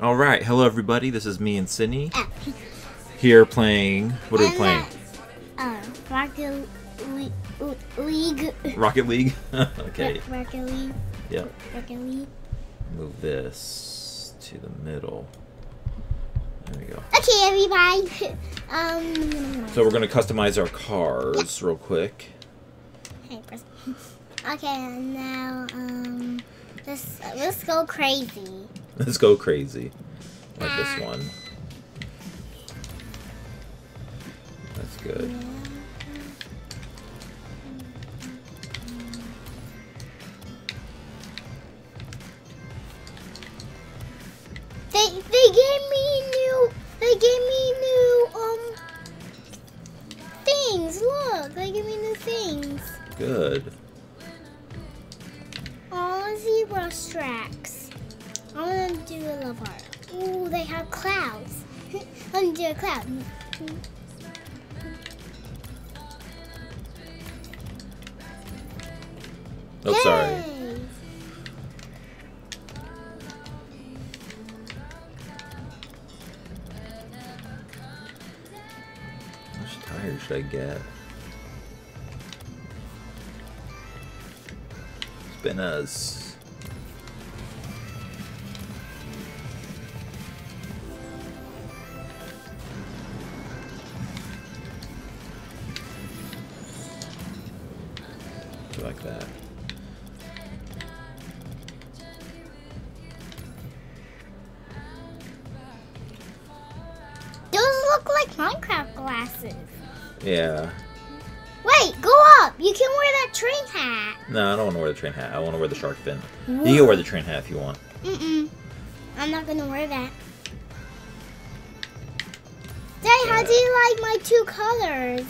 All right, hello everybody. This is me and Sydney here playing. What are we playing? Uh, Rocket Le- League. Rocket League. okay. Rocket League. Yep. Rocket League. Move this to the middle. There we go. Okay, everybody. um. So we're gonna customize our cars real quick. Hey, Okay, and now um, let's let's go crazy. Let's go crazy, like this one. That's good. They they gave me new they gave me new um things. Look, they gave me new things. Good. All zebra. I want to do a love heart. Ooh, they have clouds. I want to do a cloud. Oh, sorry. Yay. How much tires should I get? Spinners. Do shark fin. You can wear the train hat if you want. Mm-mm. I'm not gonna wear that. Daddy, how do you like my two colors?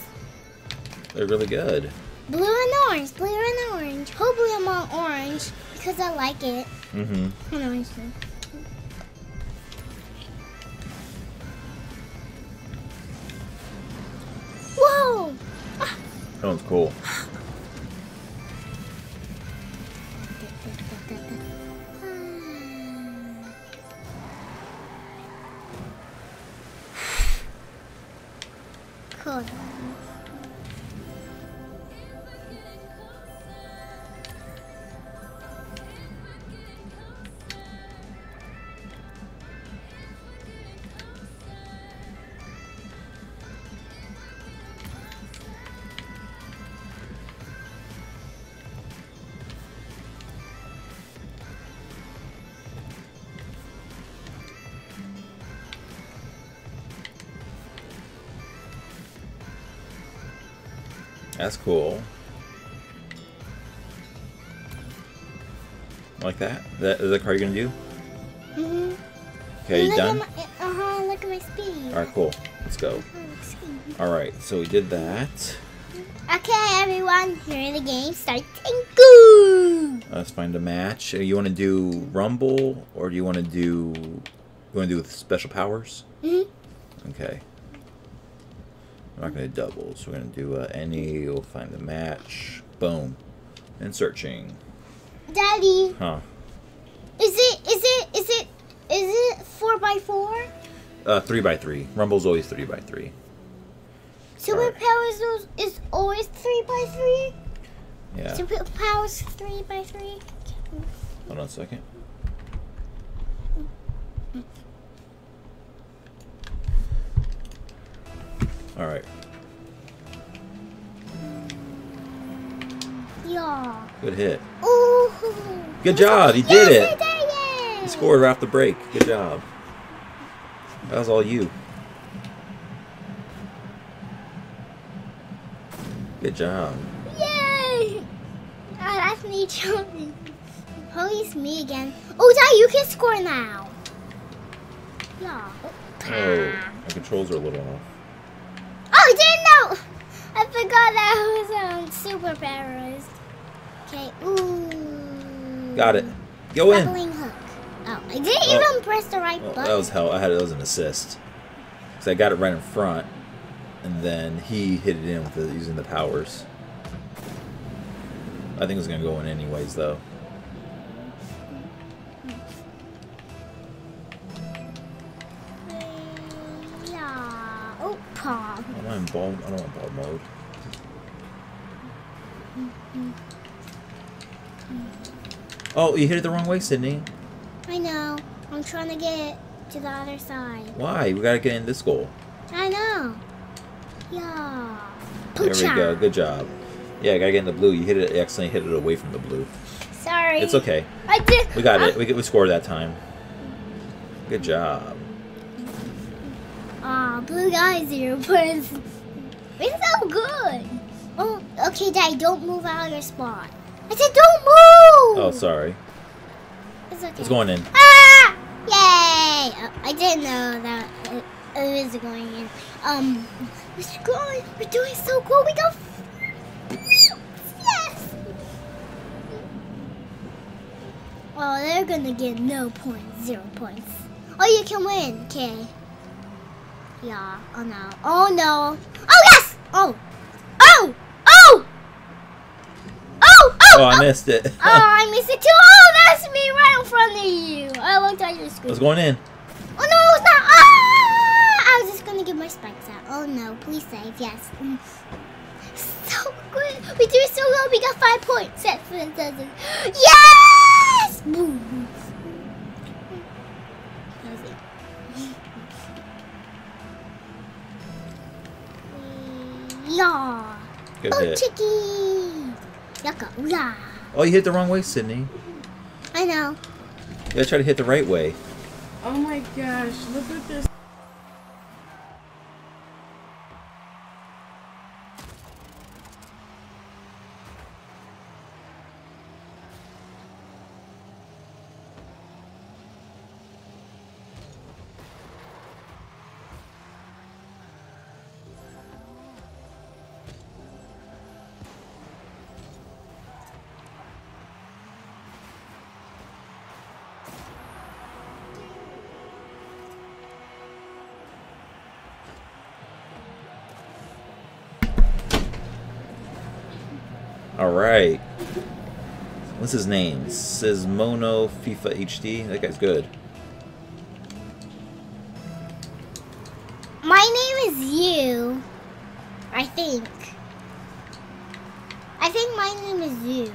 They're really good. Blue and orange, blue and orange. Hopefully I'm on orange because I like it. Mm-hmm. Orange. Whoa! That one's cool. Cool. That's cool. Like that? That is that car you're gonna do? Mm-hmm. Okay, you done? My, uh-huh, look at my speed. Alright, cool. Let's go. Oh. Alright, so we did that. Okay, everyone, here in the game starts. And go! Let's find a match. Uh, You want to do Rumble or do you want to do you want to do with special powers? hmm Okay. We're not going to double, so we're going to do uh, any. We'll find the match. Boom. And searching. Daddy, Huh. is it, is it, is it, is it four by four? Uh, three by three. Rumble's always three by three. Superpowers is, is always three by three? Yeah. Superpowers three by three? Hold on a second. All right. Yeah. Good hit. Ooh. Good job, you did Yes, it. I did it. You scored right off the break. Good job. That was all you. Good job. Yay! Oh, that's me, Johnny. Police me again. Oh, Dad, you can score now. Yeah. Oh, my controls are a little off. Oh, I didn't know. I forgot that I was um superpowers. Okay. Ooh. Got it. Go Buckling in. Hook. Oh, I didn't oh. even press the right well, button. That was hell. I had that was an assist. Cause I got it right in front, and then he hit it in with the, using the powers. I think it was gonna go in anyways though. Oh, palm. i'm not ball. I don't want ball mode. Mm -hmm. Oh, you hit it the wrong way, Sydney. I know. I'm trying to get to the other side. Why? We gotta get in this goal. I know. Yeah. There we go. Good job. Yeah, gotta get in the blue. You hit it. You accidentally hit it away from the blue. Sorry. It's okay. I did. We got I- it. Ah. We, we scored that time. Good job. Aw, blue guy zero points. It's so good. Oh, okay, Dad, don't move out of your spot. I said don't move. Oh, sorry. It's okay. It's going in. Ah! Yay! Uh, I didn't know that it, it was going in. Um, we're going. We're doing so cool. We got. Yes. Oh, they're gonna get no points, zero points. Oh, you can win, okay? Yeah. Oh no. Oh no. Oh yes. Oh. Oh. Oh. Oh. I missed it. Oh, I missed it too. Oh, that's me right in front of you. I looked at your screen. It's going in. Oh no, it's not. Ah! I was just gonna get my spikes out. Oh no, please save. Yes. So good. We do so well. We got five points. Yes. Yes. Boom. Yeah. Good Oh, hit. chicky. Yaka. Yeah. Oh, you hit the wrong way, Sydney. I know. You gotta try to hit the right way. Oh my gosh, look at this. All right. What's his name? Sismono FIFA HD. That guy's good. My name is you. I think. I think my name is you.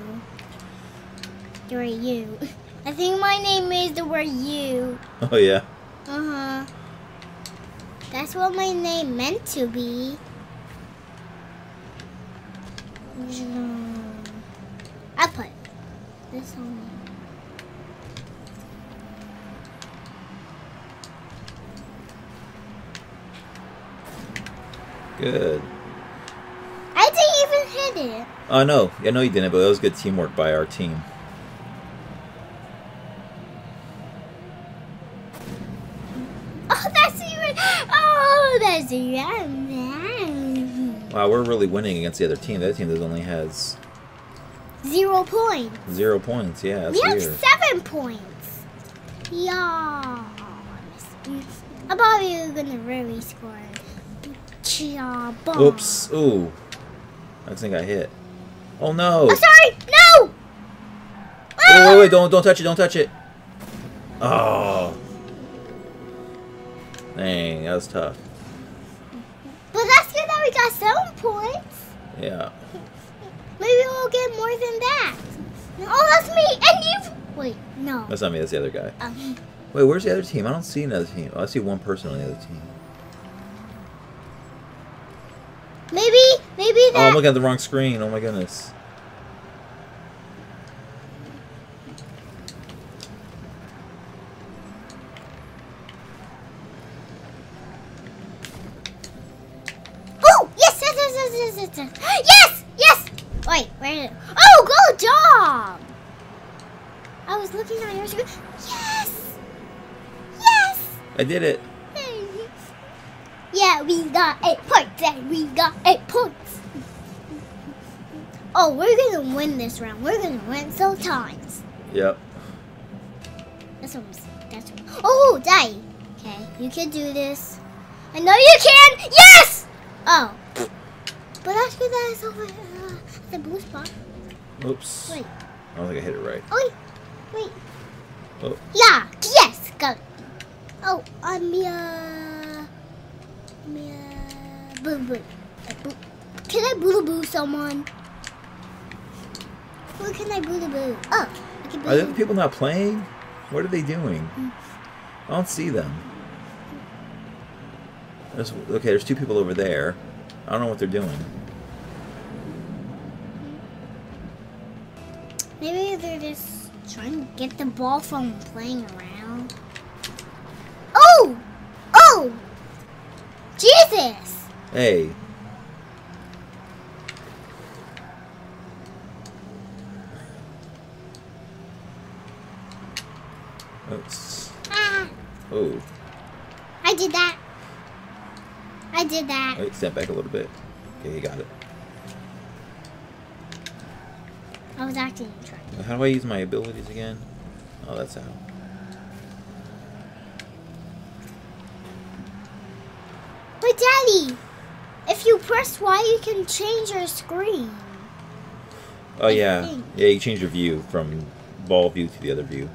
You're you. I think my name is the word you. Oh yeah. Uh huh. That's what my name meant to be. Mm. I put this on me. Good. I didn't even hit it. Oh no, I know you didn't, but that was good teamwork by our team. Oh, that's even. Oh, that's even. Wow, we're really winning against the other team. The other team that only has Zero points. zero points. Yeah, that's we have seven points. Yeah. I thought we were gonna really score. Ball. Oops. Ooh. I think I hit. Oh no. Oh, sorry. No. Wait, wait, wait! Ah. Don't, don't touch it! Don't touch it! Oh. Dang, that was tough. But that's good that we got seven points. Yeah. Maybe we'll get more than that. Oh, that's me. And you. Wait, no. That's not me. That's the other guy. Um, Wait, where's the other team? I don't see another team. Oh, I see one person on the other team. maybe, maybe Oh. I'm looking at the wrong screen. Oh my goodness. Oh, yes, yes, yes, yes, yes, yes, yes. Yes, yes. Wait, where did it? Oh, good job. I was looking at your screen. Yes. Yes. I did it. Yeah, we got eight points. And we got eight points. Oh, we're gonna win this round. We're gonna win so times. Yep. That's what I'm saying. That's what. Oh, die. Okay, you can do this. I know you can. Yes. Oh, but that's that it's over uh, the blue spot. Oops. Wait. I don't think I hit it right. Oh, wait. Oh. Yeah. Yes. Go. Oh, I'm uh, I'm uh, boo boo. boo. Can I boo boo someone? Who can I boo boo? Oh, I can boo Are the other people not playing? What are they doing? I don't see them. There's, okay, there's two people over there. I don't know what they're doing. Maybe they're just trying to get the ball from playing around. Oh! Jesus! Hey. Oops. Ah! Oh, I did that. I did that. wait, step back a little bit. Okay, you got it. I was acting trying. How do I use my abilities again? Oh, that's how. But Daddy, if you press Y, you can change your screen. Oh yeah, yeah. You change your view from ball view to the other view.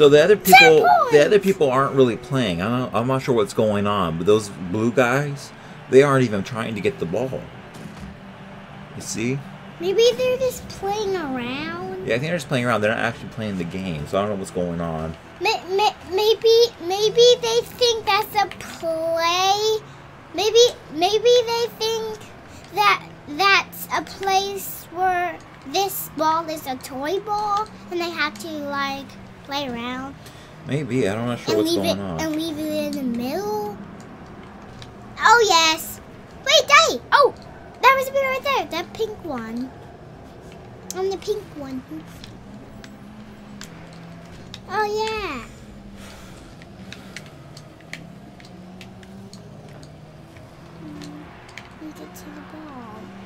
So the other people, the other people aren't really playing. I don't, I'm not sure what's going on, but those blue guys, they aren't even trying to get the ball. You see? Maybe they're just playing around. Yeah, I think they're just playing around. They're not actually playing the game, so I don't know what's going on. May- may- maybe maybe they think that's a play. Maybe maybe they think that that's a place where this ball is a toy ball and they have to like play around Maybe I don't know sure and what's leave going it on. and leave it in the middle. Oh yes. Wait, Daddy. Oh, that was me right there. That pink one. I'm the pink one. Oh yeah. To the ball.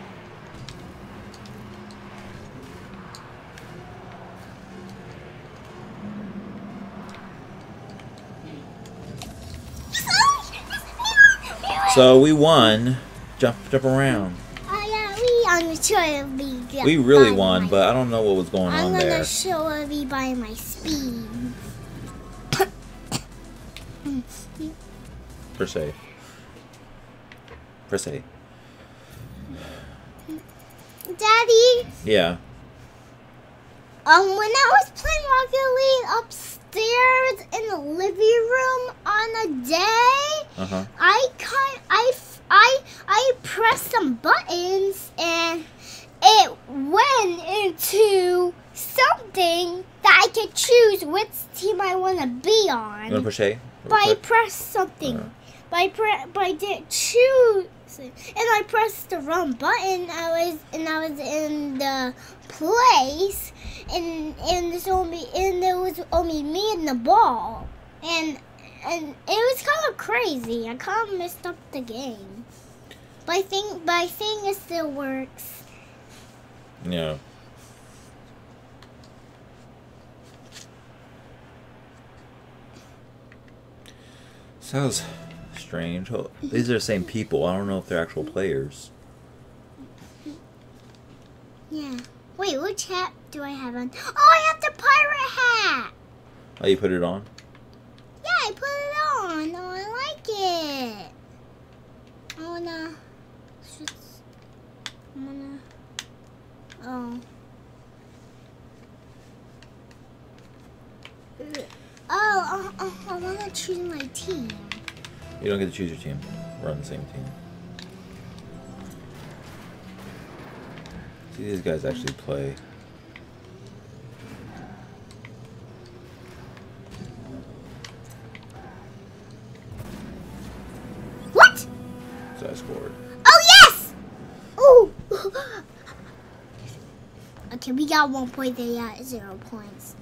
So we won. Jump, jump around. Oh yeah, we I'm sure it'll be. We really won, but I don't know what was going on. there. I'm on gonna show everybody by my speed. Per se. Per se. Daddy, Yeah. um, when I was playing Rocket League upstairs in the living room on a day, Uh huh. I kind I I I pressed some buttons and it went into something that I could choose which team I want to be on. You want to push A? But I pressed something. Uh. But I pre- but I didn't choose. And I pressed the wrong button. I was and I was in the place and and there's only and there was only me and the ball. And and it was kind of crazy. I kind of messed up the game. But I think but I think it still works. Yeah. Sounds strange. These are the same people. I don't know if they're actual players. Yeah. Wait, which hat do I have on? Oh, I have the pirate hat. Oh, you put it on? Yeah, I put it on. Oh, I like it. I wanna. Just, I wanna. Oh. Oh, uh, uh, I wanna choose my team. You don't get to choose your team. We're on the same team. See, these guys actually play. What? So I scored. Oh yes! Ooh. Okay, we got one point. They got zero points.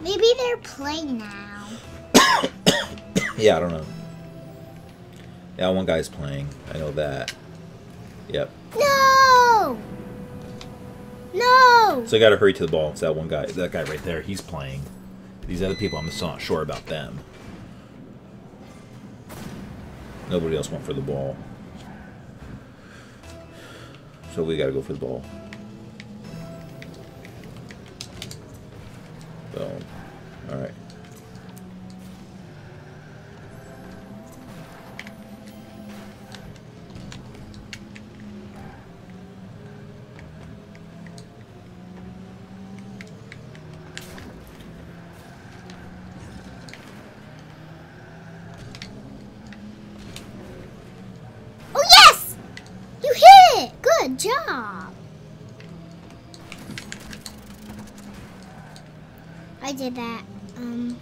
Maybe they're playing now. Yeah, I don't know. Yeah, one guy's playing. I know that. Yep. No! No! So I gotta hurry to the ball. It's that one guy, that guy right there. He's playing. These other people, I'm still not sure about them. Nobody else went for the ball. So we gotta go for the ball. Boom. Job! I did that. Um,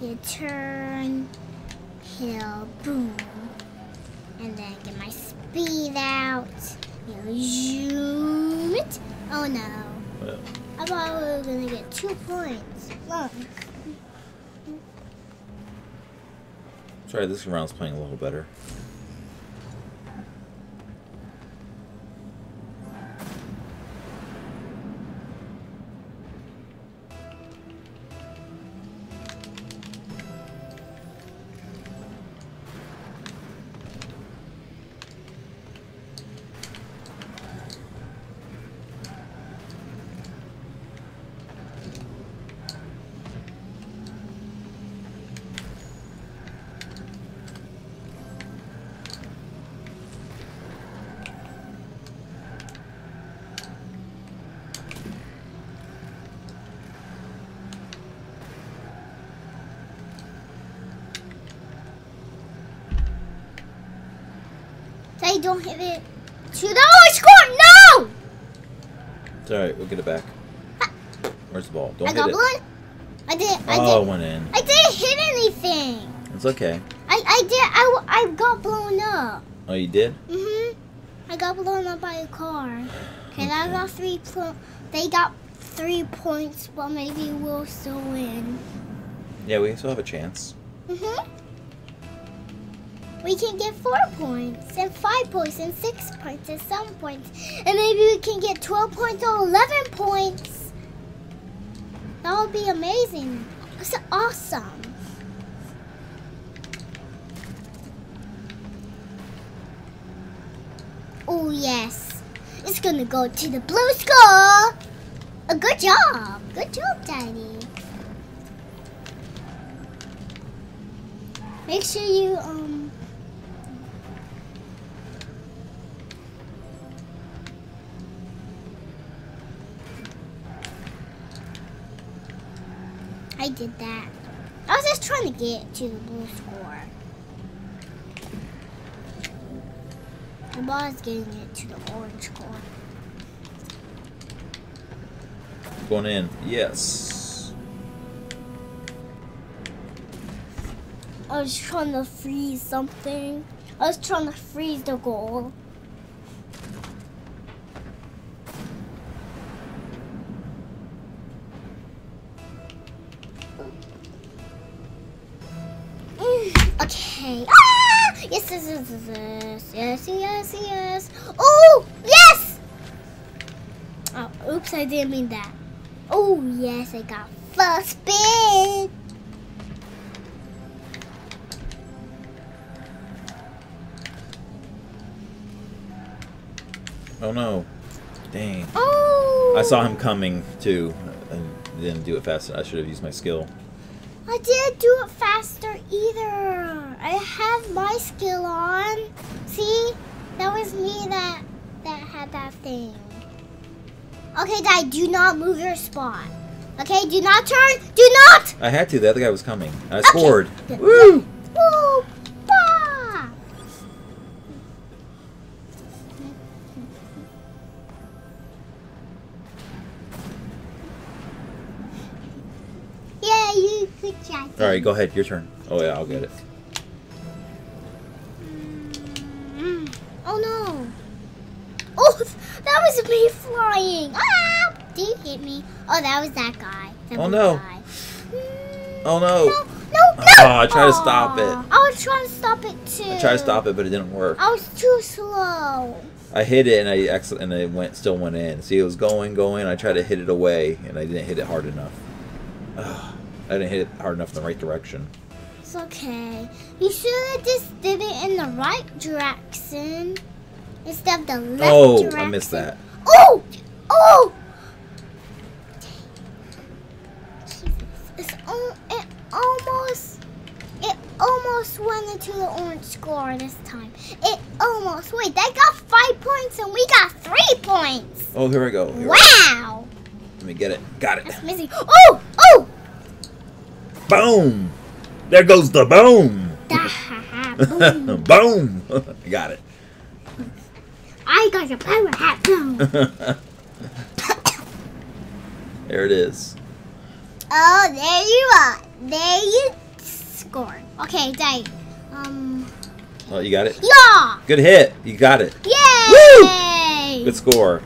you turn, hill, boom. And then get my speed out. You zoom it. Oh no. I thought we were gonna get two points. Look. sorry, this round's playing a little better. Don't hit it to the oh, score! No! It's alright, we'll get it back. Where's the ball? Don't I hit got it. one. I did. I Oh, did. went in. I didn't hit anything. It's okay. I I did. I, I got blown up. Oh, you did? Mhm. I got blown up by a car. Okay, I got three. Po- they got three points, but maybe we'll still win. Yeah, we still have a chance. Mhm. We can get four points, and five points, and six points, and seven points, and maybe we can get twelve points or eleven points. That would be amazing. That's awesome. Oh yes, it's gonna go to the blue score. A good job, good job, Daddy. Make sure you um. I did that. I was just trying to get to the blue score. The ball is getting it to the orange score. Going in. Yes. I was trying to freeze something. I was trying to freeze the goal. Yes, yes, yes, yes. Oh, yes! Oh, oops, I didn't mean that. Oh, yes, I got first spin. Oh no. Dang. Oh! I saw him coming too. I didn't do it fast. I should have used my skill. I didn't do it faster either. I have my skill on. See? That was me that that had that thing. Okay, Dad, do not move your spot. Okay, do not turn. Do not! I had to. The other guy was coming. I Okay. scored. Yeah. Woo! Woo! Bah! Yeah, you good job. All right, go ahead. Your turn. Oh yeah, I'll get it. That was me flying. Ah! Did you hit me? Oh, that was that guy. That Oh, no. guy. Oh no! No, no, no! Oh, I tried to stop it. I was trying to stop it too. I tried to stop it, but it didn't work. I was too slow. I hit it and I and it went still went in. See, it was going, going. I tried to hit it away, and I didn't hit it hard enough. Ugh, I didn't hit it hard enough in the right direction. It's okay. You should have just did it in the right direction instead of the left Oh, direction. I missed that. Oh! Oh! Jesus. It's al- it almost it almost went into the orange score this time. It almost wait, they got five points and we got three points. Oh, here I go. Here I- Wow! Let me get it. Got it. That's missing. Oh! Oh! Boom! There goes the boom. Boom. boom! Got it. I got a power hat. Boom. there it is. Oh, there you are. There you scored. Okay, Dave. Um, Oh, you got it. yeah! Good hit. You got it. Yay! Good score.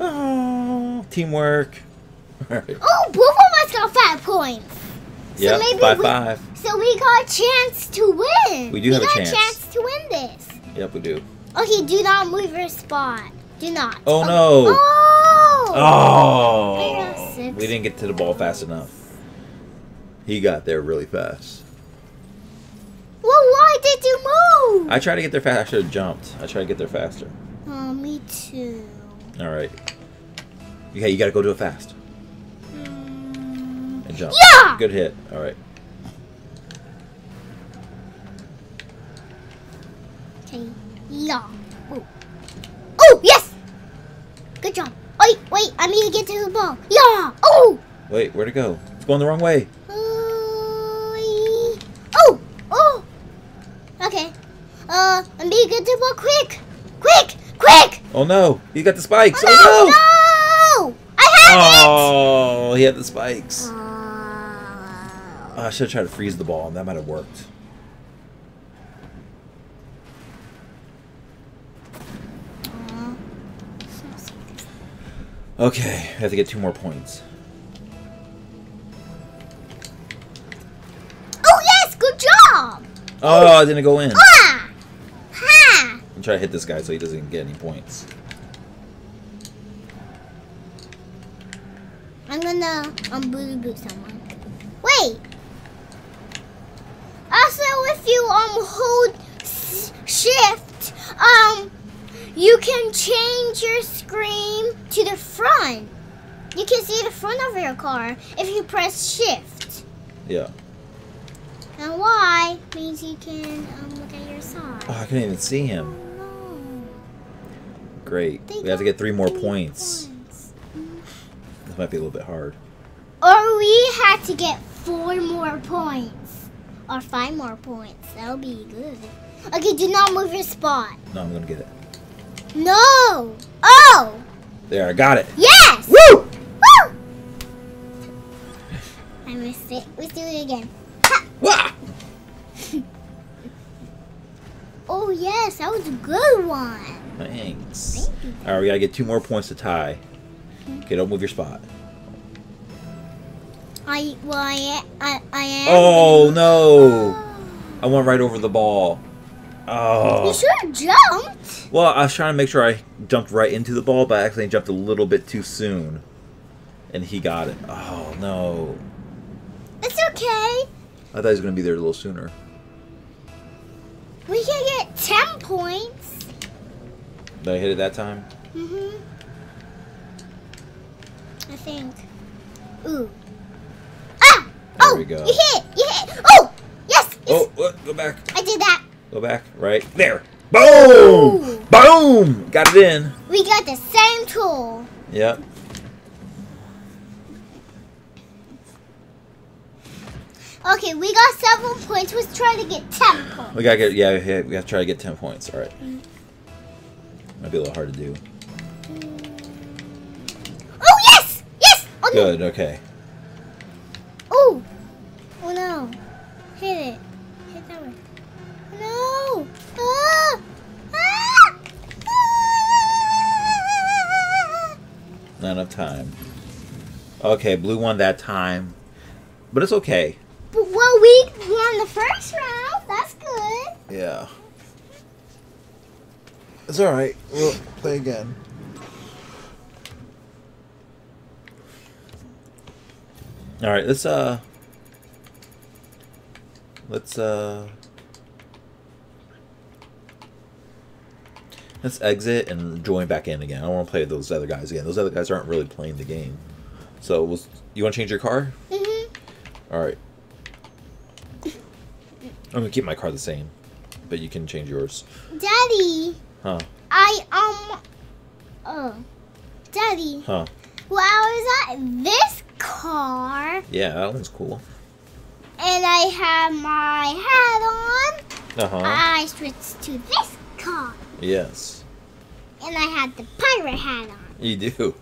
Oh, teamwork. All right. Oh, both of us got five points. So Yeah, maybe five we, five. So we got a chance to win. We do have a got chance. a chance to win this. Yep, we do. Okay, do not move your spot. Do not. Oh no! Oh! Got Oh, we didn't get to the ball fast enough. He got there really fast. Well, why did you move? I tried to get there fast. I should have jumped. I tried to get there faster. oh, me too. All right. Okay, you got to go do it fast Mm, and jump. Yeah! Good hit. All right. Yeah. Oh. Oh, yes! Good job. Wait, wait, I need to get to the ball. Yeah! Oh! Wait, where'd it go? It's going the wrong way. Oh! Oh! Okay. Uh, I need to get to the ball quick! Quick! Quick! Oh no! He got the spikes. Oh, Oh no! I have it! Oh, he had the spikes. Uh, Oh, I should have tried to freeze the ball. And that might have worked. uh, Okay, I have to get two more points. oh, yes! Good job! Oh, I didn't go in. Ah! Ha! I'm trying to hit this guy so he doesn't get any points. I'm gonna um boo boot someone. Wait. Also, if you um hold s- shift, um, you can change your screen to the front. You can see the front of your car if you press shift. Yeah. And Y means you can um look at your side. Oh, I couldn't even see him. Oh, no. Great. They We have to get three more points. points. This might be a little bit hard. Or we had to get four more points. Or five more points. That'll be good. Okay, do not move your spot. No, I'm gonna get it. No! Oh! There, I got it. Yes! Woo! Woo! I missed it. Let's do it again. Ha! Wah! Oh, yes, that was a good one. Thanks. Thank you. All right, we gotta get two more points to tie. Hmm? Okay, don't move your spot. I, well, I, I, I am. Oh no! I went right over the ball. Oh. You Oh. should have jumped. Well, I was trying to make sure I jumped right into the ball, but I actually jumped a little bit too soon. And he got it. Oh no. It's okay. I thought he was gonna be there a little sooner. We can get 10 points. Did I hit it that time? Mm-hmm. I think. Ooh. Ah! There oh! we go. You hit! You hit! Oh! Yes! yes. Oh, what? go back. I did that. Go back. Right there. Boom! Ooh. Boom! Got it in. We got the same tool. Yep. Okay, we got seven points. Let's try to get ten points. We gotta get yeah, yeah, we gotta try to get ten points. All right. Mm. Might be a little hard to do. Oh yes! Yes! Oh no! Good. Okay. Time. Okay, blue won that time. But it's okay. But well, we won the first round. That's good. Yeah. It's alright. We'll play again. Alright, let's uh let's uh let's exit and join back in again. I don't want to play those other guys again. Those other guys aren't really playing the game. So was you want to change your car? Mhm. Alright. I'm gonna keep my car the same. But you can change yours. Daddy, Huh. I um, oh, Daddy. Huh. Well, I was at this car, Yeah, that one's cool. and I have my hat on. Uh-huh. I switched to this car, Yes. and I had the pirate hat on. You do.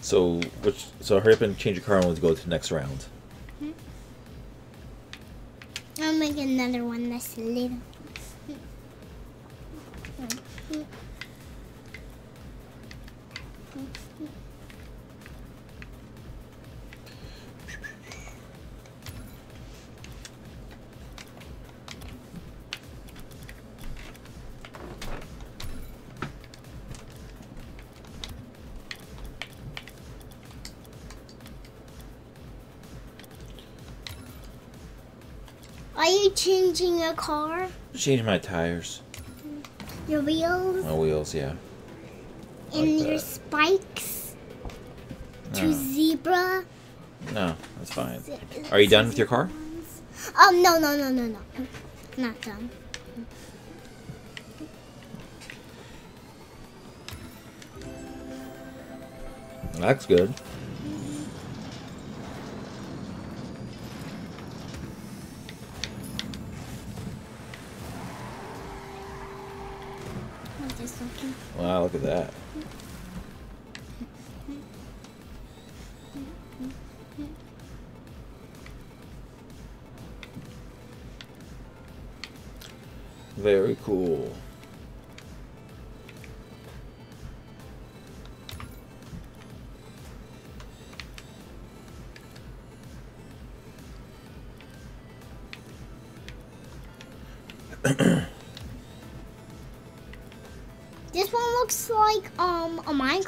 So which so hurry up and change your car and let's go to the next round. Mm-hmm. I'll make another one that's little. Changing your car? Change my tires. Your wheels? My wheels, yeah. and like your that. spikes? To No, zebra? no, that's fine. Are you done with your car? Um, no, no, no, no, no. Not done. That's good. I'm just looking. Wow, look at that. Very cool.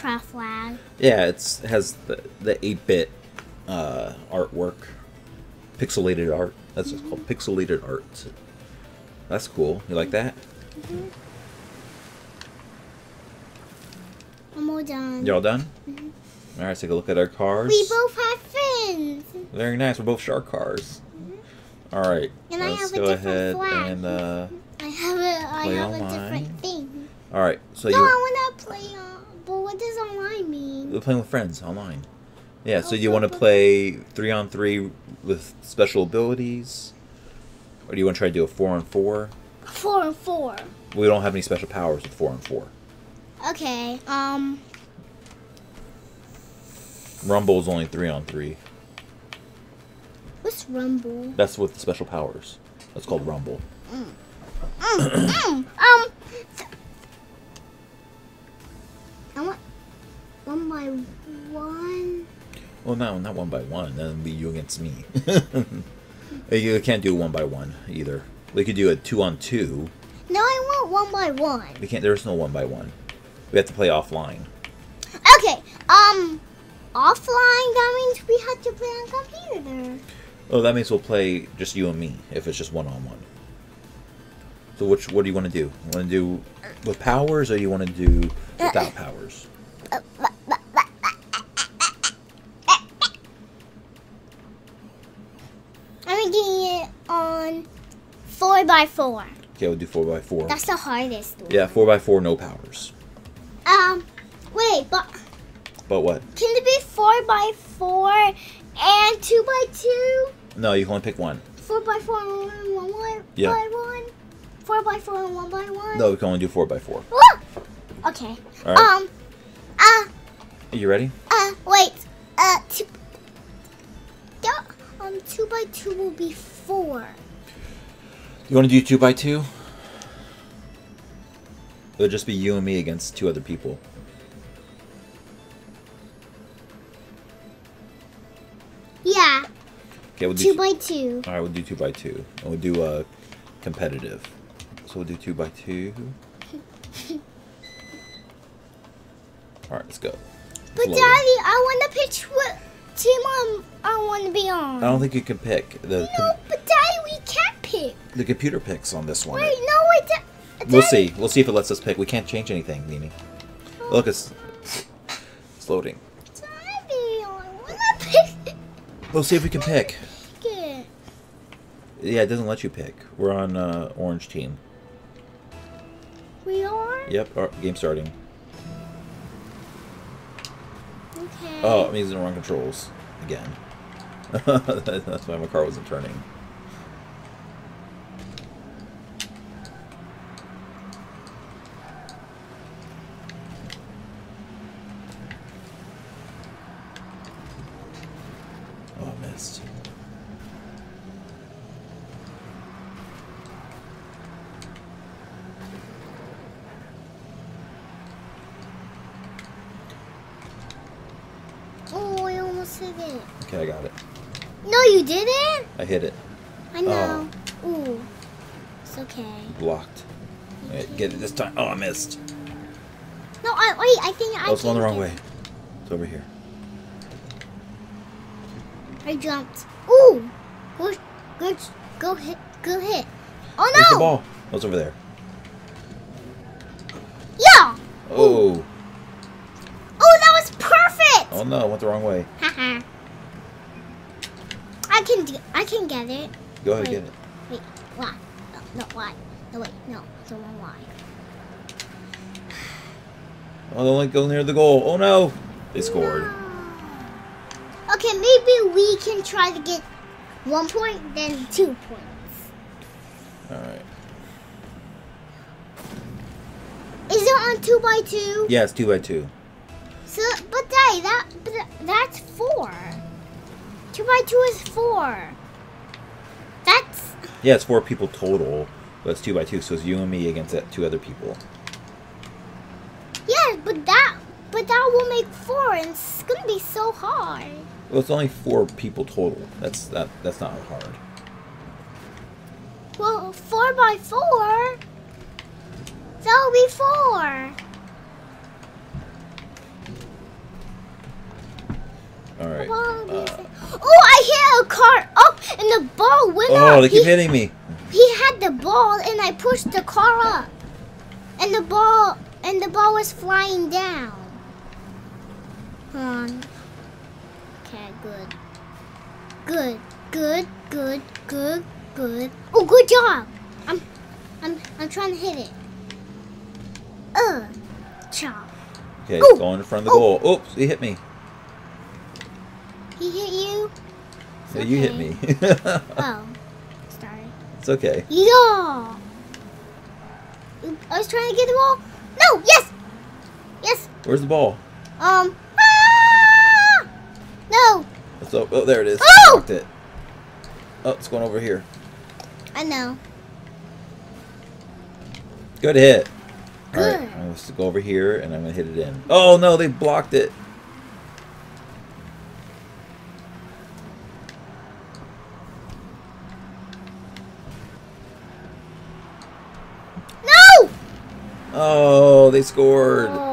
Minecraft flag. Yeah, it's has the the eight bit uh, artwork, pixelated art. That's what's called pixelated art. That's cool. You like that? I'm all done. You all done? All right, take a look at our cars. We both have fins. Very nice. We're both shark cars. All right, And let's have a go different ahead flag. and. Uh, I have a I have a online. different thing. all right, so no, you playing with friends online. Yeah, so Oh, you want to play three on three with special abilities, or do you want to try to do a four on four? Four and four. We don't have any special powers with four on four. Okay. Um. Rumble's only three on three. What's Rumble? That's with the special powers. That's called Rumble. Mm, mm, um. I want one by one. Well, no, not one by one. Then be you against me. you can't do one by one either. We could do a two on two. No, I want one by one. We can't. There's no one by one. We have to play offline. Okay. Um. Offline. That means we have to play on computer. Oh, that means we'll play just you and me if it's just one on one. So which what do you want to do? Want to do with powers or you want to do without powers? I'm getting it on four by four. Okay, we'll do four by four. That's the hardest one. Yeah, four by four, no powers. Um. Wait, but But what? can it be four by four and two by two? No, you can only pick one. Four by four and one by Yeah. by one. Four by four and one by one. No, we can only do four by four. Whoa! Okay. All right. Um. Uh. Are you ready? Uh. Wait. Uh. Two. Two by two will be four. You want to do two by two? It'll just be you and me against two other people. Yeah. Okay, we'll do two by two. All right, we'll do two by two, and we'll do a competitive. So we'll do two by two. All right, let's go. But Daddy, I want to pitch. with team I'm, I want to be on. I don't think you can pick the No, but Daddy, we can't pick. the computer picks on this one. Wait, no, wait. Da- We'll see. We'll see if it lets us pick. We can't change anything, Nini. Look, it's, it's loading. Daddy, I pick We'll see if we can pick. it. Yeah, it doesn't let you pick. We're on uh, orange team. We are? Yep, game starting. Okay. Oh, I'm using the wrong controls again. That's why my car wasn't turning. Oh, I missed. Oh, I almost hit it. Okay, I got it. No, you didn't? I hit it. I know. Ooh. It's okay. Blocked. Wait, get it this time. Oh, I missed. No, I wait. I think I. Oh, it's going the wrong get- way. It's over here. I jumped. Ooh. Go, go, go hit. Go hit. Oh no! Where's the ball? Oh, it's over there. Yeah. Oh. Oh, that was perfect. Oh no, went the wrong way. Haha. I can do. I can get it. Go ahead, Wait. get it. Wait. Why? No, no. Why? No. Wait. No. it's The one why. Oh, don't let go near the goal. Oh no. They scored. Okay, maybe we can try to get one point, then two points. Alright. Is it on two by two? Yeah, it's two by two. So, but Daddy, that but that- that's four. Two by two is four. That's Yeah, it's four people total, but it's two by two, so it's you and me against two other people. yeah, but that will make four, and it's gonna be so hard. Well, it's only four people total. That's that. That's not hard. Well, four by four. That'll be four. All right. Uh, oh, I hit a car up, and the ball went up. oh, they keep He- hitting me. He had the ball and I pushed the car up. And the ball and the ball was flying down. Hold on. Okay, good. Good, good, good, good, good. Oh good job. I'm I'm I'm trying to hit it. Uh chop. Okay, Ooh. going in front of the Oh. goal. Oops, he hit me. He hit you? It's Yeah, you hit me. Oh. Sorry. it's okay. Yeah. I was trying to get the ball. No, yes. Yes. Where's the ball? Um. No, It's, oh, there it is. Oh! Blocked it. Oh, it's going over here. I know. Good hit. All right, Good. I'm going to go over here and I'm going to hit it in. Oh no, they blocked it. No. Oh, they scored. Oh.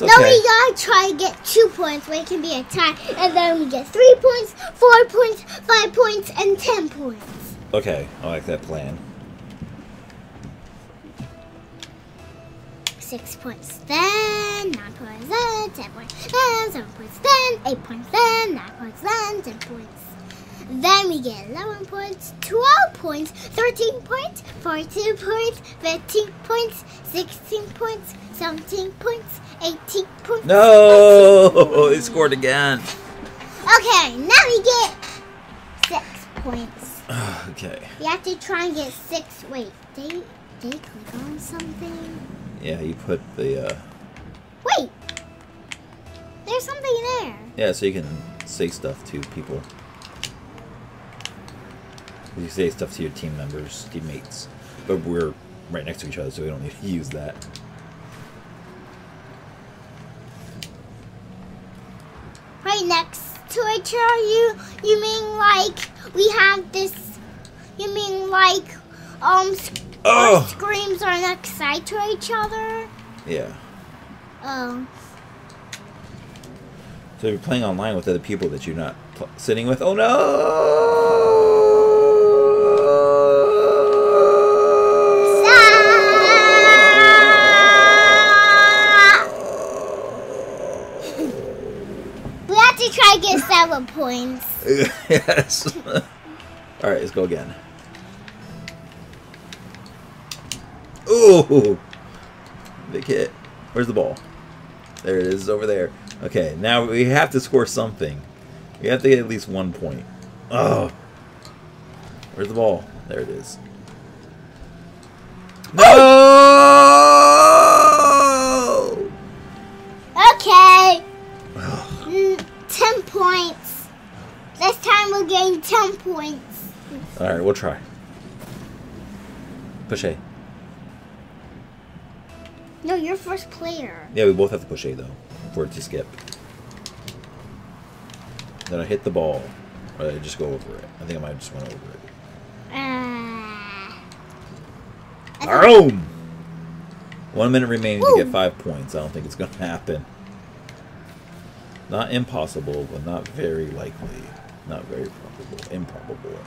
Okay. we gotta try to get two points where it can be a tie, and then we get three points, four points, five points, and ten points. Okay, I like that plan. Six points, then nine points, then ten points, then seven points, then eight points, then nine points, then ten points. Then we get 11 points, 12 points, 13 points, 14 points, 15 points, 16 points, 17 points, 18 points. No, they scored again. Okay, now we get 6 points. okay. You have to try and get 6. Wait, they, they click on something? Yeah, you put the uh, Wait! There's something there. yeah, so you can say stuff to people. You say stuff to your team members, teammates, but we're right next to each other, so we don't need to use that. Right next to each other? You you mean like we have this? You mean like um Oh! screams are next side to each other? Yeah. Oh. So you're playing online with other people that you're not sitting with. Oh We to try to get seven points. yes. All right, let's go again. Ooh, big hit. Where's the ball? There it is, over there. Okay, now we have to score something. We have to get at least one point. Oh, where's the ball? There it is. All right, we'll try. Push A. No, you're first player. Yeah, we both have to push A though for it to skip. Then I hit the ball. Or I just go over it. I think I might just went over it. Uh, Boom! One minute remaining to get five points. I don't think it's going to happen. Not impossible, but not very likely. Not very probable. Improbable.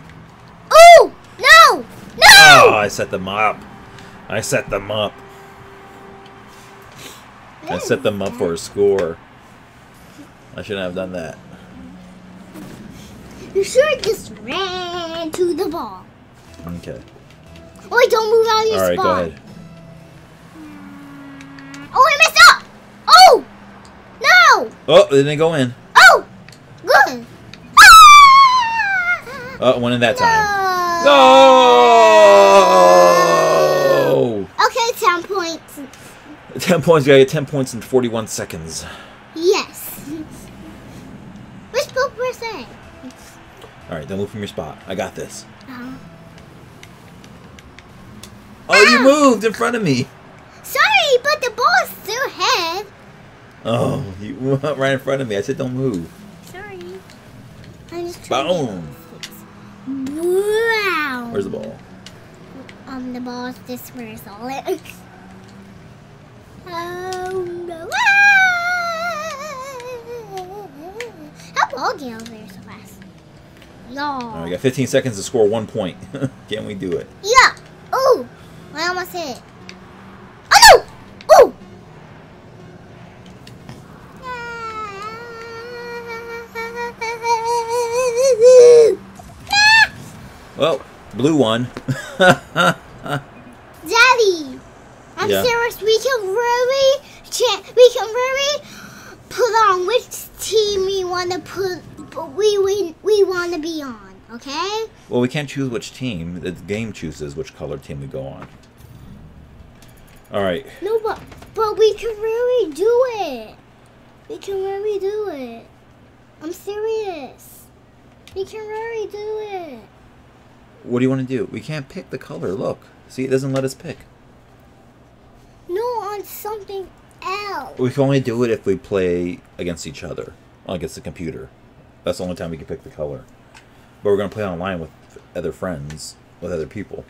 Oh no! No! I set them up. I set them up. I set them up for a score. I shouldn't have done that. You should have just ran to the ball. Okay. Oh, wait, don't move out of your All right, spot. go ahead. Oh, I messed up! Oh! No! Oh, it didn't go in. Oh! Good! Ah! Oh, went in that time. No! Okay, 10 points. 10 points. You gotta get 10 points in 41 seconds. Yes. Which book we're saying? Alright, don't move from your spot. I got this. Uh, Oh, you moved in front of me. sorry, but the ball is still ahead. Oh, you went right in front of me. I said don't move. Sorry. I'm just Boom. Where's the ball? Um, the ball is this where it's all it. Oh no! How ball get over there so fast? No. Alright, I got 15 seconds to score one point. Can we do it? Yeah. Oh, I almost hit it. Oh no! Oh. Well, blue one. Daddy, I'm Yeah. serious. We can really, we can really put on which team we want to put. We we we want to be on. Okay. well, we can't choose which team. The game chooses which color team we go on. Alright. No, but but we can really do it. We can really do it. I'm serious. We can really do it. What do you want to do? We can't pick the color. Look. See, it doesn't let us pick. No, on something else. We can only do it if we play against each other, against the computer. That's the only time we can pick the color. But we're gonna play online with other friends, with other people.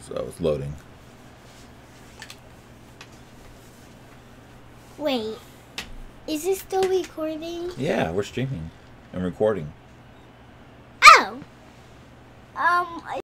So it's loading. Wait, is this still recording? Yeah, we're streaming and recording. Oh. Um. I-